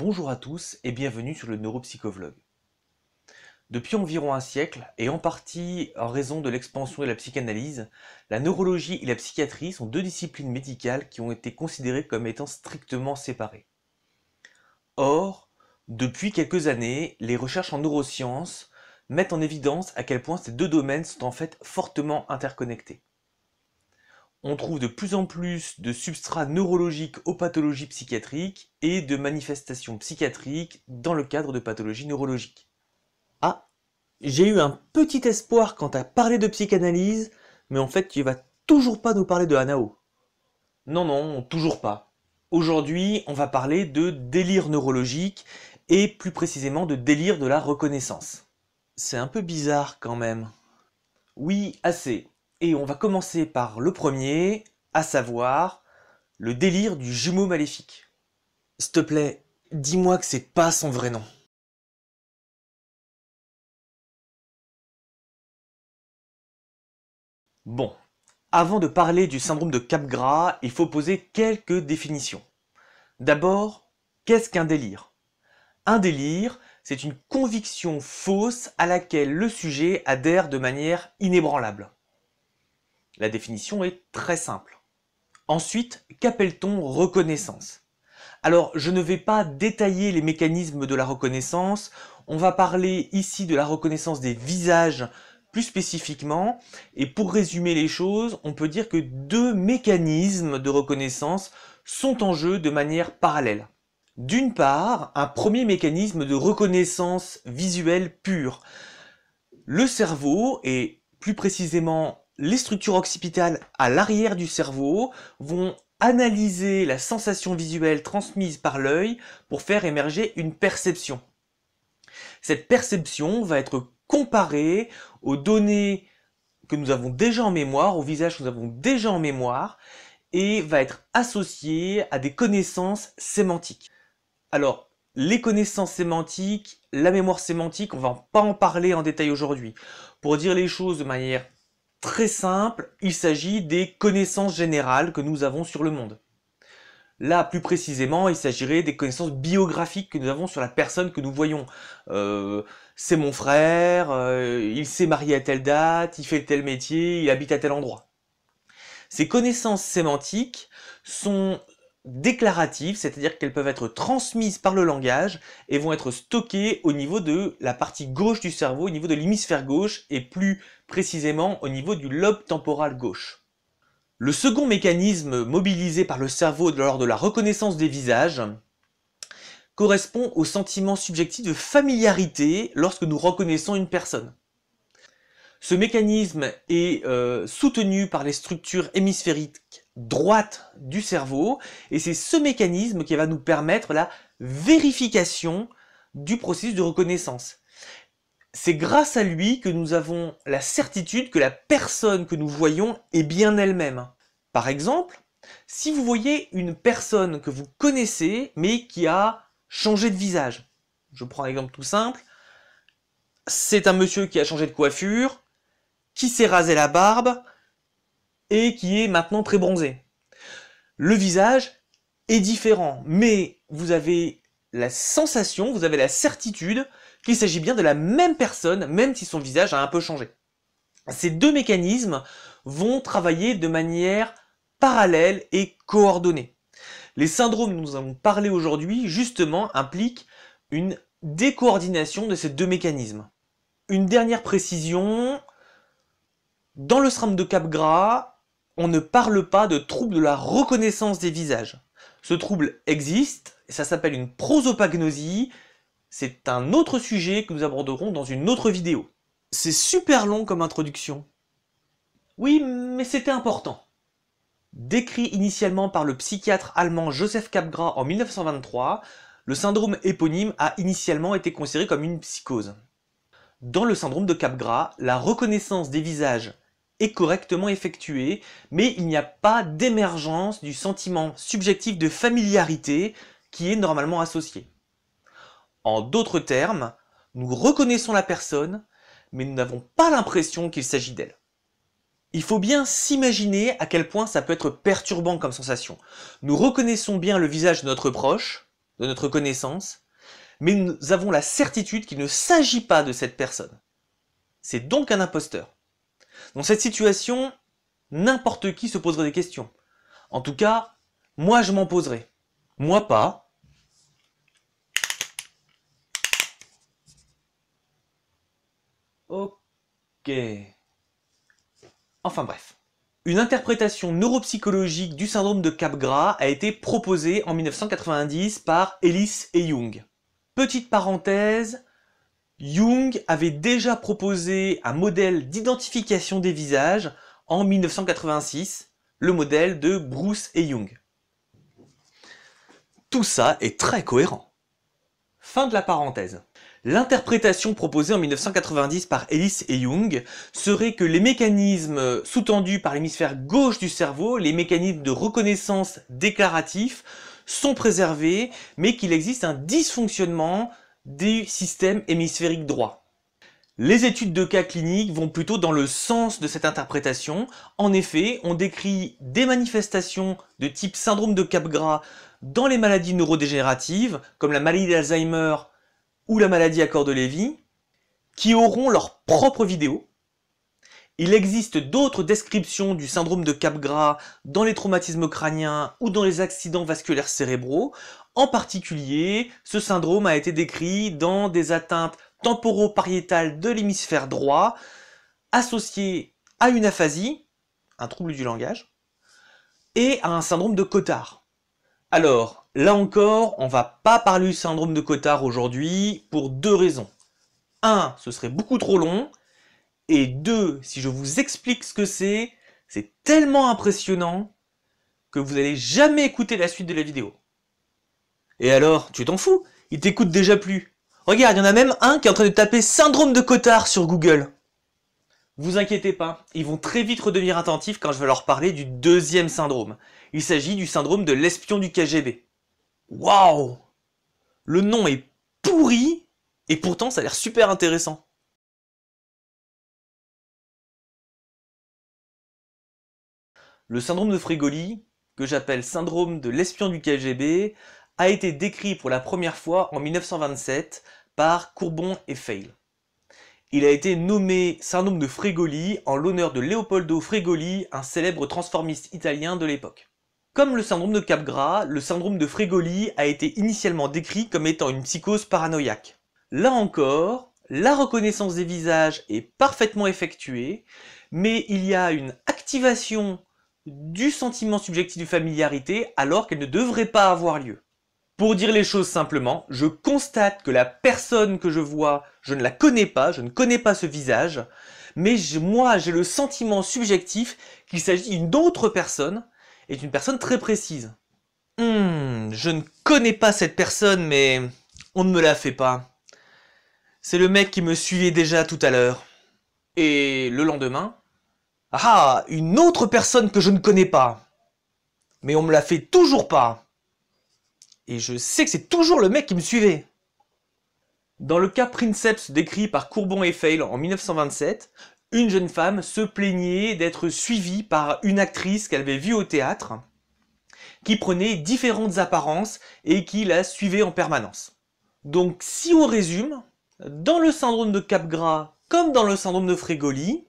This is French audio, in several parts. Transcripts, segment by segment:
bonjour à tous et bienvenue sur le Neuropsychovlog. Depuis environ un siècle, et en partie en raison de l'expansion de la psychanalyse, la neurologie et la psychiatrie sont deux disciplines médicales qui ont été considérées comme étant strictement séparées. Or, depuis quelques années, les recherches en neurosciences mettent en évidence à quel point ces deux domaines sont en fait fortement interconnectés on trouve de plus en plus de substrats neurologiques aux pathologies psychiatriques et de manifestations psychiatriques dans le cadre de pathologies neurologiques. Ah, j'ai eu un petit espoir quant à parler de psychanalyse, mais en fait tu vas toujours pas nous parler de Hanao. Non, non, toujours pas. Aujourd'hui, on va parler de délire neurologique et plus précisément de délire de la reconnaissance. C'est un peu bizarre quand même. Oui, assez. Et on va commencer par le premier, à savoir le délire du jumeau maléfique. S'il te plaît, dis-moi que c'est pas son vrai nom. Bon, avant de parler du syndrome de Capgras, il faut poser quelques définitions. D'abord, qu'est-ce qu'un délire? Un délire, c'est une conviction fausse à laquelle le sujet adhère de manière inébranlable. La définition est très simple. Ensuite, qu'appelle-t-on reconnaissance? Alors, je ne vais pas détailler les mécanismes de la reconnaissance, on va parler ici de la reconnaissance des visages plus spécifiquement, et pour résumer les choses, on peut dire que deux mécanismes de reconnaissance sont en jeu de manière parallèle. D'une part, un premier mécanisme de reconnaissance visuelle pure. Le cerveau, et plus précisément les structures occipitales à l'arrière du cerveau vont analyser la sensation visuelle transmise par l'œil pour faire émerger une perception. Cette perception va être comparée aux données que nous avons déjà en mémoire, aux visages que nous avons déjà en mémoire, et va être associée à des connaissances sémantiques. Alors, les connaissances sémantiques, la mémoire sémantique, on va pas en parler en détail aujourd'hui. Pour dire les choses de manière Très simple, il s'agit des connaissances générales que nous avons sur le monde. Là, plus précisément, il s'agirait des connaissances biographiques que nous avons sur la personne que nous voyons. Euh, c'est mon frère, euh, il s'est marié à telle date, il fait tel métier, il habite à tel endroit. Ces connaissances sémantiques sont déclaratives, c'est-à-dire qu'elles peuvent être transmises par le langage et vont être stockées au niveau de la partie gauche du cerveau, au niveau de l'hémisphère gauche et plus précisément au niveau du lobe temporal gauche. Le second mécanisme mobilisé par le cerveau lors de la reconnaissance des visages correspond au sentiment subjectif de familiarité lorsque nous reconnaissons une personne. Ce mécanisme est euh, soutenu par les structures hémisphériques droites du cerveau et c'est ce mécanisme qui va nous permettre la vérification du processus de reconnaissance. C'est grâce à lui que nous avons la certitude que la personne que nous voyons est bien elle-même. Par exemple, si vous voyez une personne que vous connaissez mais qui a changé de visage, je prends un exemple tout simple, c'est un monsieur qui a changé de coiffure, qui s'est rasé la barbe et qui est maintenant très bronzé. Le visage est différent, mais vous avez la sensation, vous avez la certitude qu'il s'agit bien de la même personne, même si son visage a un peu changé. Ces deux mécanismes vont travailler de manière parallèle et coordonnée. Les syndromes dont nous allons parler aujourd'hui, justement, impliquent une décoordination de ces deux mécanismes. Une dernière précision, dans le SRAM de Capgras, on ne parle pas de trouble de la reconnaissance des visages. Ce trouble existe, ça s'appelle une prosopagnosie, c'est un autre sujet que nous aborderons dans une autre vidéo. C'est super long comme introduction. Oui, mais c'était important. Décrit initialement par le psychiatre allemand Joseph Capgras en 1923, le syndrome éponyme a initialement été considéré comme une psychose. Dans le syndrome de Capgras, la reconnaissance des visages est correctement effectuée, mais il n'y a pas d'émergence du sentiment subjectif de familiarité qui est normalement associé. En d'autres termes, nous reconnaissons la personne, mais nous n'avons pas l'impression qu'il s'agit d'elle. Il faut bien s'imaginer à quel point ça peut être perturbant comme sensation. Nous reconnaissons bien le visage de notre proche, de notre connaissance, mais nous avons la certitude qu'il ne s'agit pas de cette personne. C'est donc un imposteur. Dans cette situation, n'importe qui se poserait des questions. En tout cas, moi je m'en poserai. Moi pas. Ok. Enfin bref. Une interprétation neuropsychologique du syndrome de Capgras a été proposée en 1990 par Ellis et Jung. Petite parenthèse, Jung avait déjà proposé un modèle d'identification des visages en 1986, le modèle de Bruce et Jung. Tout ça est très cohérent. Fin de la parenthèse. L'interprétation proposée en 1990 par Ellis et Jung serait que les mécanismes sous-tendus par l'hémisphère gauche du cerveau, les mécanismes de reconnaissance déclaratifs, sont préservés, mais qu'il existe un dysfonctionnement du système hémisphérique droit. Les études de cas cliniques vont plutôt dans le sens de cette interprétation. En effet, on décrit des manifestations de type syndrome de Capgras dans les maladies neurodégénératives, comme la maladie d'Alzheimer ou la maladie à corps de Lévy, qui auront leur propre vidéo. Il existe d'autres descriptions du syndrome de Capgras dans les traumatismes crâniens ou dans les accidents vasculaires cérébraux. En particulier, ce syndrome a été décrit dans des atteintes temporopariétales de l'hémisphère droit associées à une aphasie, un trouble du langage, et à un syndrome de Cotard. Alors, là encore, on va pas parler du syndrome de Cotard aujourd'hui pour deux raisons. Un, ce serait beaucoup trop long, et deux, si je vous explique ce que c'est, c'est tellement impressionnant que vous n'allez jamais écouter la suite de la vidéo. Et alors, tu t'en fous Il t'écoute déjà plus. Regarde, il y en a même un qui est en train de taper syndrome de Cotard sur Google. Vous inquiétez pas, ils vont très vite redevenir attentifs quand je vais leur parler du deuxième syndrome. Il s'agit du syndrome de l'espion du KGB. Waouh Le nom est pourri, et pourtant ça a l'air super intéressant. Le syndrome de Frégoli, que j'appelle syndrome de l'espion du KGB, a été décrit pour la première fois en 1927 par Courbon et Feil. Il a été nommé syndrome de Frégoli en l'honneur de Leopoldo Frégoli, un célèbre transformiste italien de l'époque. Comme le syndrome de Capgras, le syndrome de Frégoli a été initialement décrit comme étant une psychose paranoïaque. Là encore, la reconnaissance des visages est parfaitement effectuée, mais il y a une activation du sentiment subjectif de familiarité alors qu'elle ne devrait pas avoir lieu. Pour dire les choses simplement, je constate que la personne que je vois, je ne la connais pas, je ne connais pas ce visage, mais moi j'ai le sentiment subjectif qu'il s'agit d'une autre personne et d'une personne très précise. Hmm, je ne connais pas cette personne, mais on ne me la fait pas. C'est le mec qui me suivait déjà tout à l'heure. Et le lendemain, ah, une autre personne que je ne connais pas. Mais on me la fait toujours pas. Et je sais que c'est toujours le mec qui me suivait. Dans le cas Princeps décrit par Courbon et Fail en 1927, une jeune femme se plaignait d'être suivie par une actrice qu'elle avait vue au théâtre, qui prenait différentes apparences et qui la suivait en permanence. Donc si on résume, dans le syndrome de Capgras comme dans le syndrome de Frégoli,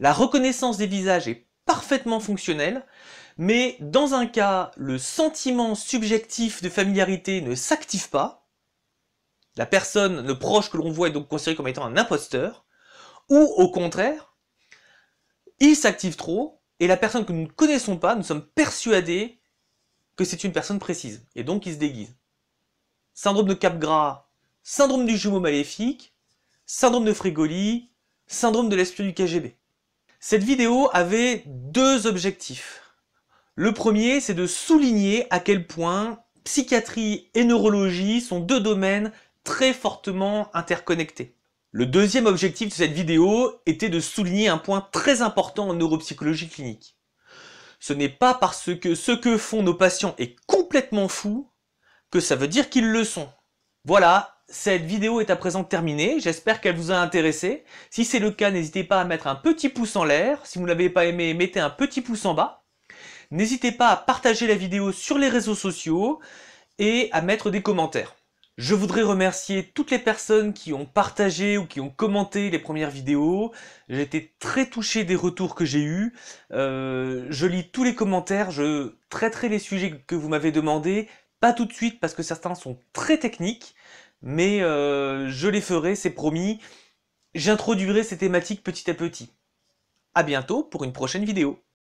la reconnaissance des visages est parfaitement fonctionnelle, mais dans un cas, le sentiment subjectif de familiarité ne s'active pas, la personne, le proche que l'on voit est donc considéré comme étant un imposteur, ou au contraire, il s'active trop, et la personne que nous ne connaissons pas, nous sommes persuadés que c'est une personne précise, et donc il se déguise. Syndrome de Capgras, syndrome du jumeau maléfique, syndrome de Frégoli, syndrome de l'espion du KGB. Cette vidéo avait deux objectifs. Le premier, c'est de souligner à quel point psychiatrie et neurologie sont deux domaines très fortement interconnectés. Le deuxième objectif de cette vidéo était de souligner un point très important en neuropsychologie clinique. Ce n'est pas parce que ce que font nos patients est complètement fou que ça veut dire qu'ils le sont. Voilà, cette vidéo est à présent terminée, j'espère qu'elle vous a intéressé. Si c'est le cas, n'hésitez pas à mettre un petit pouce en l'air. Si vous ne l'avez pas aimé, mettez un petit pouce en bas. N'hésitez pas à partager la vidéo sur les réseaux sociaux. et à mettre des commentaires. Je voudrais remercier toutes les personnes qui ont partagé ou qui ont commenté les premières vidéos. J'ai été très touché des retours que j'ai eus. Euh, je lis tous les commentaires, je traiterai les sujets que vous m'avez demandé. Pas tout de suite parce que certains sont très techniques, mais euh, je les ferai, c'est promis. J'introduirai ces thématiques petit à petit. A bientôt pour une prochaine vidéo.